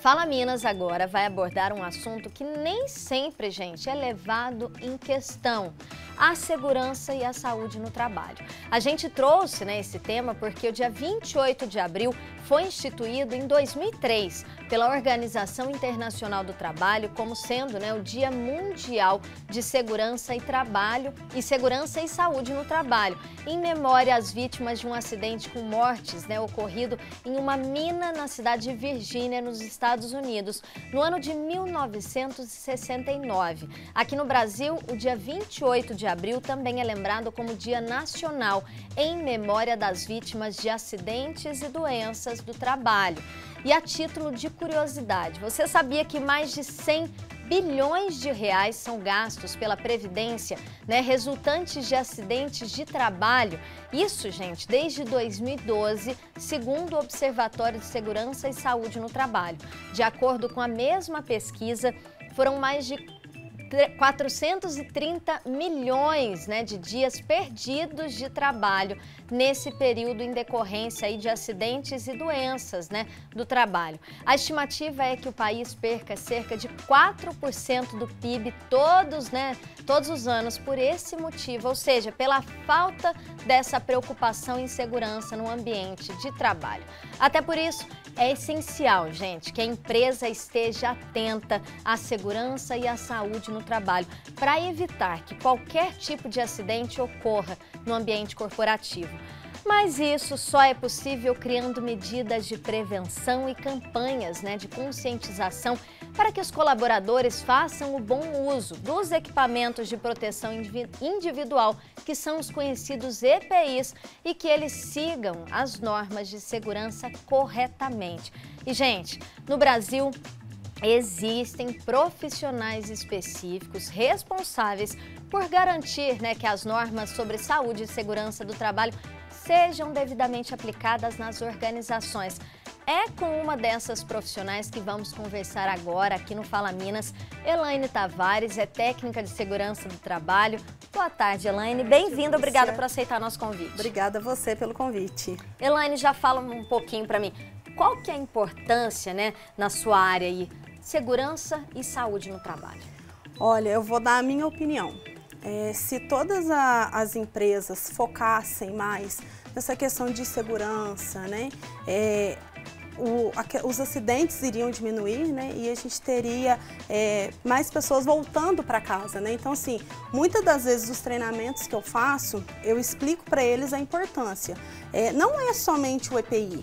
Fala Minas agora vai abordar um assunto que nem sempre, gente, é levado em questão a segurança e a saúde no trabalho. A gente trouxe né, esse tema porque o dia 28 de abril foi instituído em 2003 pela Organização Internacional do Trabalho como sendo né, o Dia Mundial de Segurança e Trabalho e Segurança e Saúde no Trabalho, em memória às vítimas de um acidente com mortes né, ocorrido em uma mina na cidade de Virgínia, nos Estados Unidos, no ano de 1969. Aqui no Brasil, o dia 28 de abril também é lembrado como Dia Nacional em memória das vítimas de acidentes e doenças do trabalho. E a título de curiosidade, você sabia que mais de 100 bilhões de reais são gastos pela Previdência, né, resultantes de acidentes de trabalho? Isso, gente, desde 2012, segundo o Observatório de Segurança e Saúde no Trabalho. De acordo com a mesma pesquisa, foram mais de 430 milhões né, de dias perdidos de trabalho nesse período em decorrência aí de acidentes e doenças né, do trabalho. A estimativa é que o país perca cerca de 4% do PIB todos, né, todos os anos por esse motivo, ou seja, pela falta dessa preocupação em segurança no ambiente de trabalho. Até por isso, é essencial, gente, que a empresa esteja atenta à segurança e à saúde no trabalho, para evitar que qualquer tipo de acidente ocorra no ambiente corporativo. Mas isso só é possível criando medidas de prevenção e campanhas né, de conscientização para que os colaboradores façam o bom uso dos equipamentos de proteção individual, que são os conhecidos EPIs, e que eles sigam as normas de segurança corretamente. E, gente, no Brasil, existem profissionais específicos responsáveis por garantir né, que as normas sobre saúde e segurança do trabalho sejam devidamente aplicadas nas organizações. É com uma dessas profissionais que vamos conversar agora aqui no Fala Minas. Elaine Tavares é técnica de segurança do trabalho. Boa tarde, Elaine. Bem-vinda. Obrigada por aceitar nosso convite. Obrigada a você pelo convite. Elaine, já fala um pouquinho para mim. Qual que é a importância, né, na sua área aí, segurança e saúde no trabalho? Olha, eu vou dar a minha opinião. É, se todas a, as empresas focassem mais nessa questão de segurança, né, é, o, a, os acidentes iriam diminuir, né? E a gente teria é, mais pessoas voltando para casa, né? Então, assim, muitas das vezes os treinamentos que eu faço, eu explico para eles a importância. É, não é somente o EPI.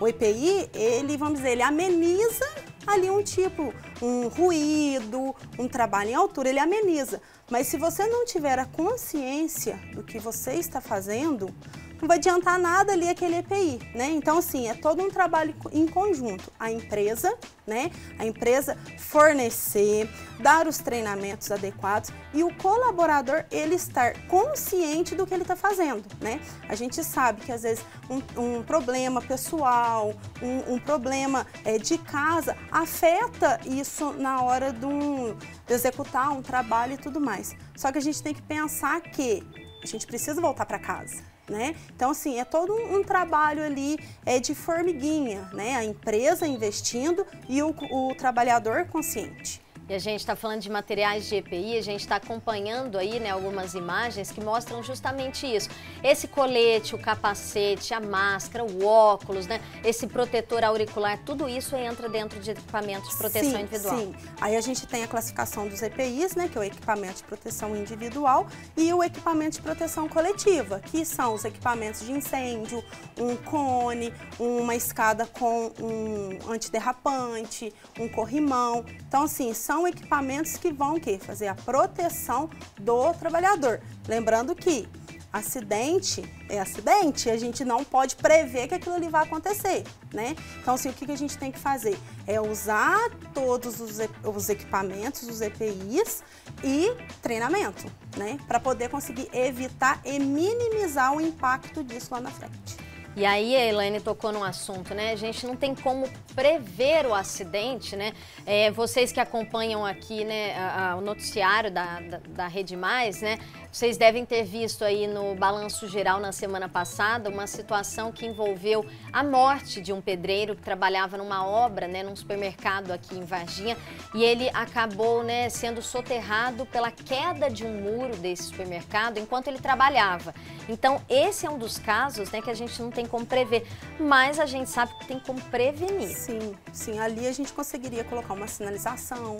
O EPI, ele, vamos dizer, ele ameniza ali um tipo, um ruído, um trabalho em altura, ele ameniza. Mas se você não tiver a consciência do que você está fazendo, não vai adiantar nada ali aquele EPI, né? Então, assim, é todo um trabalho em conjunto. A empresa, né? A empresa fornecer, dar os treinamentos adequados e o colaborador, ele estar consciente do que ele está fazendo, né? A gente sabe que, às vezes, um, um problema pessoal, um, um problema é, de casa afeta isso na hora de, um, de executar um trabalho e tudo mais. Só que a gente tem que pensar que a gente precisa voltar para casa né? Então, assim, é todo um, trabalho ali é, de formiguinha, né? A empresa investindo e o, o trabalhador consciente. E a gente está falando de materiais de EPI, a gente está acompanhando aí né, algumas imagens que mostram justamente isso. Esse colete, o capacete, a máscara, o óculos, né, esse protetor auricular, tudo isso entra dentro de equipamentos de proteção sim, individual. Sim, aí a gente tem a classificação dos EPIs, né, que é o equipamento de proteção individual, e o equipamento de proteção coletiva, que são os equipamentos de incêndio, um cone, uma escada com um antiderrapante, um corrimão. Então, assim, são são equipamentos que vão que fazer a proteção do trabalhador. Lembrando que acidente é acidente, a gente não pode prever que aquilo ali vai acontecer, né? Então, assim, o que, a gente tem que fazer? É usar todos os, os equipamentos, os EPIs e treinamento, né? Para poder conseguir evitar e minimizar o impacto disso lá na frente. E aí a Elaine tocou num assunto, né? A gente não tem como prever o acidente, né? É, vocês que acompanham aqui, né, a, a, o noticiário da, da, da Rede Mais, né? Vocês devem ter visto aí no balanço geral na semana passada uma situação que envolveu a morte de um pedreiro que trabalhava numa obra, né, num supermercado aqui em Varginha, e ele acabou, né, sendo soterrado pela queda de um muro desse supermercado enquanto ele trabalhava. Então, esse é um dos casos, né, que a gente não tem como prever, mas a gente sabe que tem como prevenir. Sim, sim, ali a gente conseguiria colocar uma sinalização,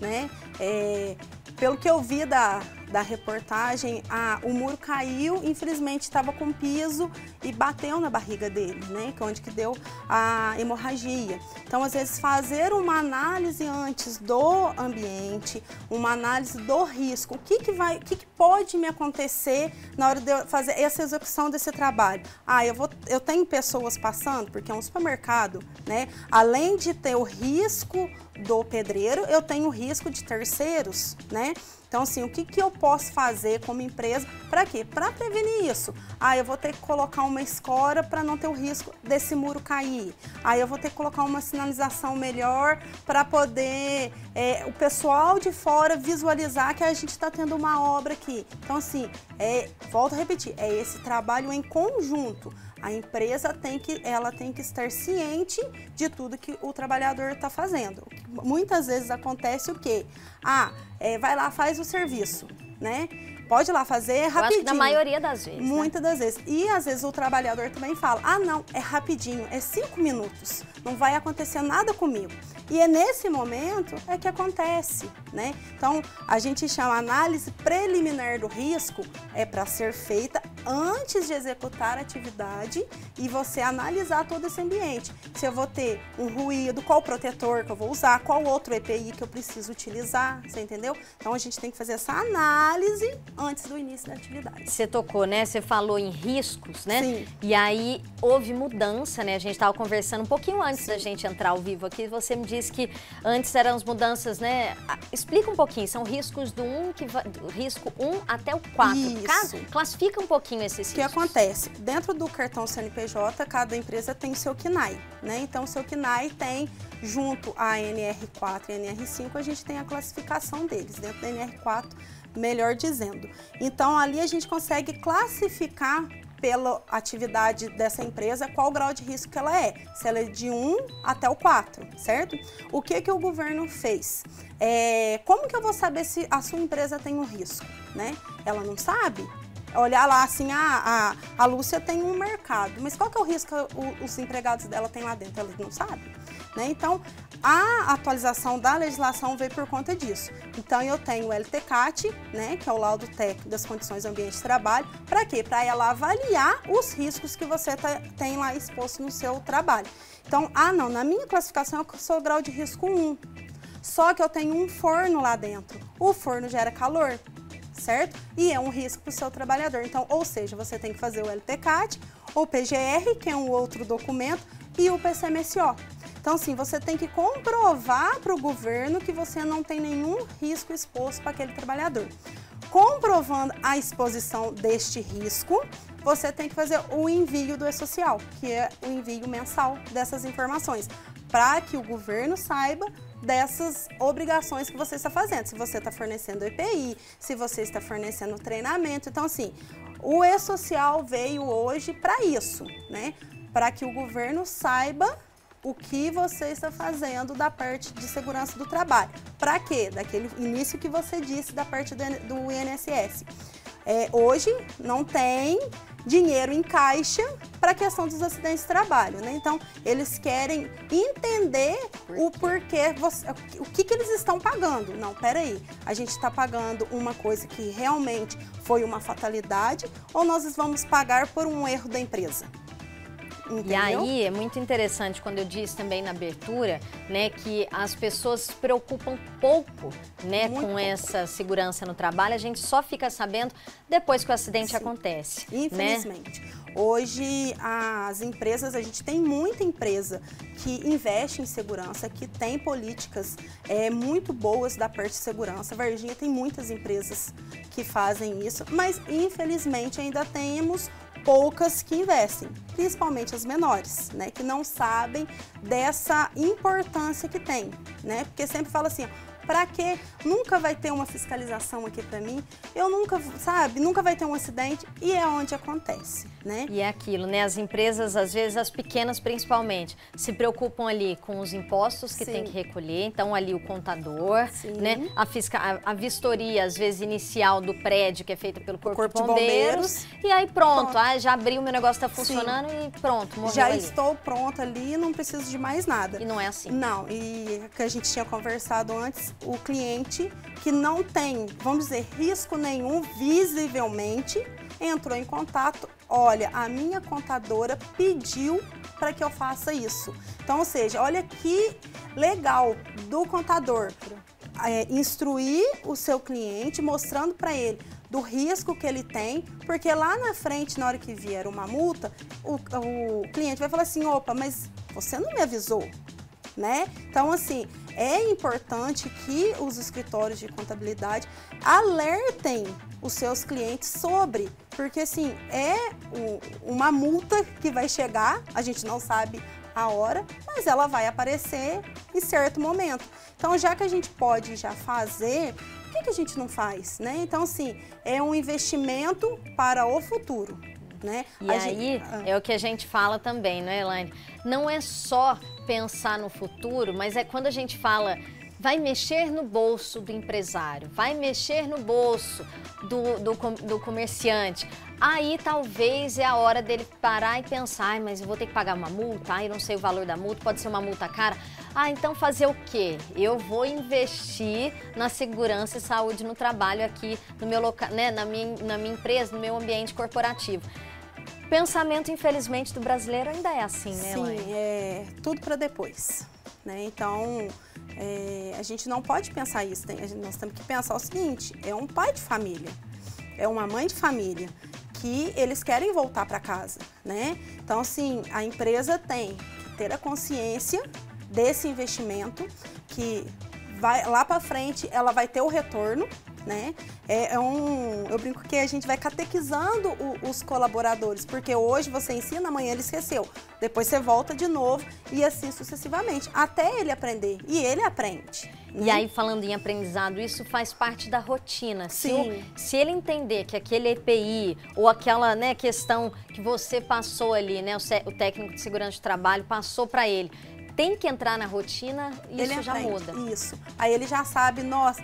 né? É, pelo que eu vi da, da reportagem, o muro caiu, infelizmente estava com piso e bateu na barriga dele, né? Que é onde que deu a hemorragia. Então, às vezes, fazer uma análise antes do ambiente, uma análise do risco, o que, que vai, o que, que pode me acontecer na hora de eu fazer essa execução desse trabalho? Ah, eu, vou, eu tenho pessoas passando, porque é um supermercado, né? Além de ter o risco do pedreiro, eu tenho risco de terceiros, né? Então, assim, o que, que eu posso fazer como empresa para quê? Para prevenir isso. Ah, eu vou ter que colocar uma escora para não ter o risco desse muro cair. Ah, eu vou ter que colocar uma sinalização melhor para poder é, o pessoal de fora visualizar que a gente está tendo uma obra aqui. Então, assim, é, volto a repetir, é esse trabalho em conjunto. A empresa tem que, ela tem que estar ciente de tudo que o trabalhador está fazendo. Muitas vezes acontece o quê? Ah, é, vai lá, faz o serviço, né? Pode ir lá fazer rapidinho. Eu acho que na maioria das vezes. Né? Muitas né? das vezes. E às vezes o trabalhador também fala: ah, não, é rapidinho, é cinco minutos, não vai acontecer nada comigo. E é nesse momento é que acontece, né? Então, a gente chama análise preliminar do risco é para ser feita antes de executar a atividade e você analisar todo esse ambiente. Se eu vou ter um ruído, qual protetor que eu vou usar, qual outro EPI que eu preciso utilizar, você entendeu? Então, a gente tem que fazer essa análise antes do início da atividade. Você tocou, né? Você falou em riscos, né? Sim. E aí houve mudança, né? A gente estava conversando um pouquinho antes Sim. da gente entrar ao vivo aqui. Você me disse que antes eram as mudanças, né? Explica um pouquinho. São riscos do 1 que do risco 1 até o 4. Isso. Caso, classifica um pouquinho esses riscos. O que acontece? Dentro do cartão CNPJ, cada empresa tem seu KNAI, né? Então, o seu KNAI tem junto à NR4 e NR5, a gente tem a classificação deles. Dentro da NR4, melhor dizendo. Então, ali a gente consegue classificar pela atividade dessa empresa qual o grau de risco que ela é, se ela é de 1 até o 4, certo? O que, que o governo fez? É, como que eu vou saber se a sua empresa tem um risco? Né? Ela não sabe? Olhar lá assim, ah, a, a Lúcia tem um mercado, mas qual que é o risco que os empregados dela têm lá dentro? Ela não sabe. Né? Então, a atualização da legislação veio por conta disso. Então, eu tenho o LTCAT, né, que é o laudo técnico das condições do ambiente de trabalho, para quê? Para ela avaliar os riscos que você tá, tem lá exposto no seu trabalho. Então, ah, não, na minha classificação eu sou grau de risco 1. Só que eu tenho um forno lá dentro. O forno gera calor, certo? E é um risco para o seu trabalhador. Então, ou seja, você tem que fazer o LTCAT, o PGR, que é um outro documento, e o PCMSO. Então, assim, você tem que comprovar para o governo que você não tem nenhum risco exposto para aquele trabalhador. Comprovando a exposição deste risco, você tem que fazer o envio do E-Social, que é o envio mensal dessas informações, para que o governo saiba dessas obrigações que você está fazendo. Se você está fornecendo EPI, se você está fornecendo treinamento. Então, assim, o E-Social veio hoje para isso, né? Para que o governo saiba o que você está fazendo da parte de segurança do trabalho. Para quê? Daquele início que você disse da parte do INSS. É, hoje não tem dinheiro em caixa para a questão dos acidentes de trabalho, né? Então, eles querem entender o porquê, você, o que, que eles estão pagando. Não, peraí, a gente está pagando uma coisa que realmente foi uma fatalidade ou nós vamos pagar por um erro da empresa? Entendeu? E aí é muito interessante quando eu disse também na abertura, né, que as pessoas se preocupam pouco, né, muito com pouco. essa segurança no trabalho. A gente só fica sabendo depois que o acidente Sim. acontece. Né? Infelizmente. Né? Hoje as empresas, a gente tem muita empresa que investe em segurança, que tem políticas é, muito boas da parte de segurança. A Varginha tem muitas empresas que fazem isso, mas infelizmente ainda temos poucas que investem, principalmente as menores, né, que não sabem dessa importância que tem, né? Porque sempre fala assim, para quê? Nunca vai ter uma fiscalização aqui para mim. Eu nunca, sabe, nunca vai ter um acidente e é onde acontece, né? E é aquilo, né? As empresas, às vezes as pequenas principalmente, se preocupam ali com os impostos que Sim. tem que recolher, então ali o contador, Sim. né? A, fisca... a vistoria, às vezes inicial do prédio que é feita pelo Corpo, Corpo de, bombeiros, de Bombeiros, e aí pronto, pronto. Ah, já abriu, meu negócio está funcionando Sim. e pronto, morreu Já ali. estou pronta ali, não preciso de mais nada. E não é assim. Não, e que a gente tinha conversado antes, o cliente que não tem, vamos dizer, risco nenhum visivelmente, entrou em contato, olha, a minha contadora pediu para que eu faça isso. Então, ou seja, olha que legal do contador é, instruir o seu cliente, mostrando para ele do risco que ele tem, porque lá na frente, na hora que vier uma multa, o, o cliente vai falar assim, opa, mas você não me avisou, né? Então, assim, é importante que os escritórios de contabilidade alertem os seus clientes sobre, porque assim, é uma multa que vai chegar, a gente não sabe a hora, mas ela vai aparecer em certo momento. Então, já que a gente pode já fazer, por que, que a gente não faz? Né? Então, assim, é um investimento para o futuro. Né? E a aí gente... Ah. é o que a gente fala também, né, Elaine? Não é só pensar no futuro, mas é quando a gente fala vai mexer no bolso do empresário, vai mexer no bolso do, do, do, comerciante. Aí talvez é a hora dele parar e pensar, mas eu vou ter que pagar uma multa, ah, eu não sei o valor da multa, pode ser uma multa cara. Ah, então fazer o quê? Eu vou investir na segurança e saúde no trabalho aqui no meu local, né, na minha, na minha empresa, no meu ambiente corporativo pensamento, infelizmente, do brasileiro ainda é assim, né, Sim, é tudo para depois. Né? Então, é, a gente não pode pensar isso. Tem, nós temos que pensar o seguinte: é um pai de família, é uma mãe de família que eles querem voltar para casa, né? Então, assim, a empresa tem que ter a consciência desse investimento que vai lá para frente ela vai ter o retorno né? É, é, um, eu brinco que a gente vai catequizando o, os colaboradores, porque hoje você ensina, amanhã ele esqueceu, depois você volta de novo e assim sucessivamente, até ele aprender. E ele aprende. Né? E aí, falando em aprendizado, isso faz parte da rotina. Sim. Se, se ele entender que aquele EPI ou aquela né, questão que você passou ali, né, o, o técnico de segurança de trabalho passou para ele, tem que entrar na rotina, isso ele já muda. Isso. Aí ele já sabe, nós,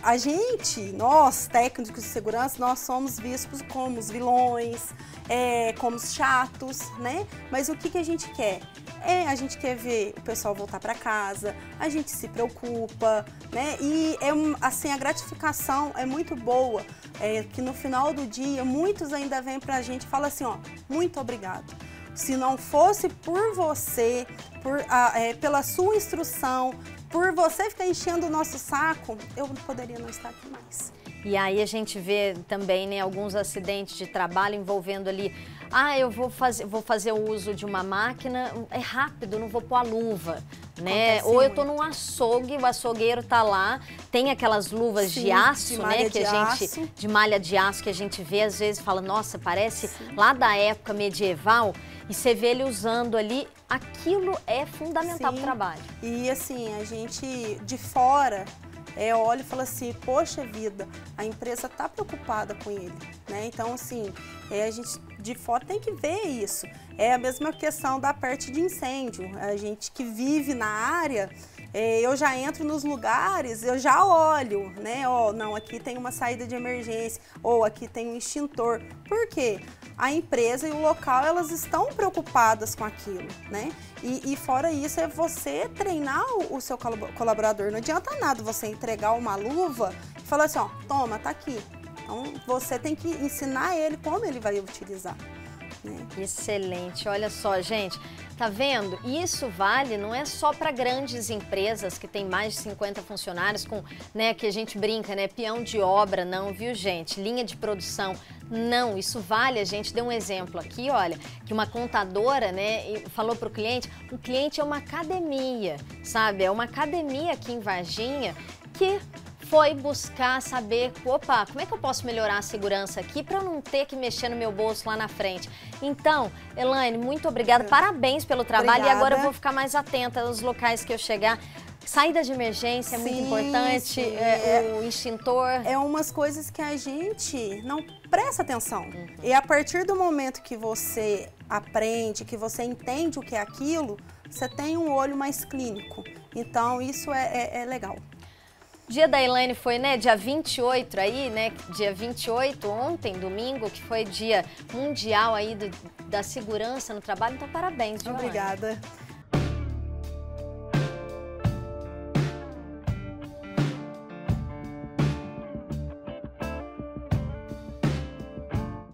a gente, nós, técnicos de segurança, nós somos vistos como os vilões, é, como os chatos, né? Mas o que, que a gente quer? É, a gente quer ver o pessoal voltar para casa, a gente se preocupa, né? E é assim, a gratificação é muito boa, é, que no final do dia muitos ainda vêm para a gente e falam assim, ó, muito obrigado. Se não fosse por você, por, é, pela sua instrução, por você ficar enchendo o nosso saco, eu poderia não estar aqui mais. E aí a gente vê também né, alguns acidentes de trabalho envolvendo ali, ah, eu vou fazer, vou fazer o uso de uma máquina, é rápido, não vou pôr a luva, né? Ou eu tô num açougue, o açougueiro tá lá, tem aquelas luvas Sim, de aço, de né, que a gente aço. de malha de aço que a gente vê às vezes fala, nossa, parece Sim. lá da época medieval e você vê ele usando ali, aquilo é fundamental para o trabalho. E assim, a gente de fora é, olha e fala assim, poxa vida, a empresa está preocupada com ele, né? Então, assim, é, a gente de fora tem que ver isso. É a mesma questão da parte de incêndio. A gente que vive na área, é, eu já entro nos lugares, eu já olho, né? Ó, oh, não, aqui tem uma saída de emergência, ou aqui tem um extintor. Por quê? A empresa e o local, elas estão preocupadas com aquilo, né? E, e fora isso, é você treinar o, o, seu colaborador. Não adianta nada você entregar uma luva e falar assim, ó, toma, tá aqui. Então, você tem que ensinar ele como ele vai utilizar. Né? Excelente. Olha só, gente, tá vendo? Isso vale não é só para grandes empresas que tem mais de 50 funcionários com, né, que a gente brinca, né, peão de obra, não, viu, gente? Linha de produção, não, isso vale, a gente deu um exemplo aqui, olha, que uma contadora, né, falou para o cliente, o cliente é uma academia, sabe? É uma academia aqui em Varginha que foi buscar saber, opa, como é que eu posso melhorar a segurança aqui para não ter que mexer no meu bolso lá na frente. Então, Elaine, muito obrigada, parabéns pelo trabalho obrigada. e agora eu vou ficar mais atenta aos locais que eu chegar. Saída de emergência é muito importante, é, é, o extintor. É umas coisas que a gente não presta atenção. Uhum. E a partir do momento que você aprende, que você entende o que é aquilo, você tem um olho mais clínico. Então, isso é, é, é legal. Dia da Elaine foi, né, dia 28 aí, né, dia 28, ontem, domingo, que foi dia mundial aí do, da segurança no trabalho, então parabéns, Obrigada. Elaine?